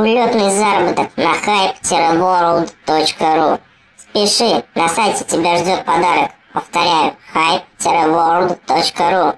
улетный заработок на hype-world.ru. Спеши, на сайте тебя ждет подарок. Повторяю, hype-world.ru.